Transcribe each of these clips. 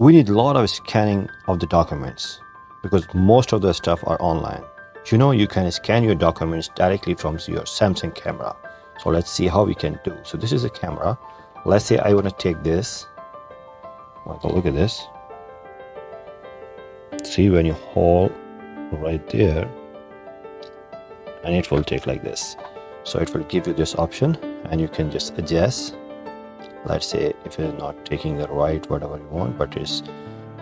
we need a lot of scanning of the documents because most of the stuff are online. You know you can scan your documents directly from your samsung camera. So let's see how we can do. So this is a camera. Let's say i want to take this. Look at this. See when you hold right there and it will take like this. So it will give you this option and you can just adjust let's say if it's not taking the right whatever you want but it's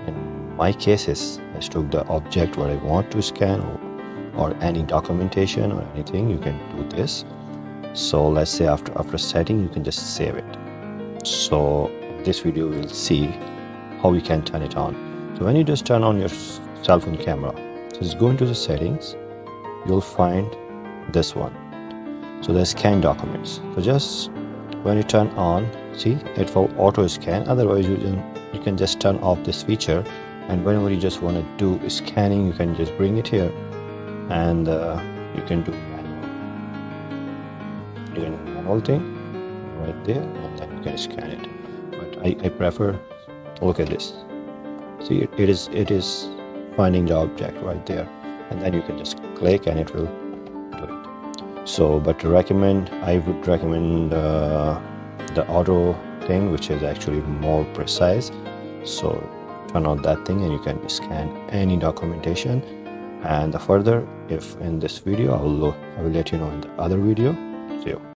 in my cases I took the object what I want to scan or, or any documentation or anything you can do this. So let's say after after setting you can just save it. So this video will see how you can turn it on. So when you just turn on your cell phone camera so just go into the settings you'll find this one. So the scan documents. So just when you turn on see it will auto scan otherwise you can you can just turn off this feature and whenever you just want to do scanning you can just bring it here and uh, you can do manual. You can do manual thing right there and then you can scan it. But I, I prefer look at this. See it, it is it is finding the object right there and then you can just click and it will do it. So but to recommend i would recommend uh, the auto thing which is actually more precise. So turn on that thing and you can scan any documentation. And the further if in this video i will i will let you know in the other video. See you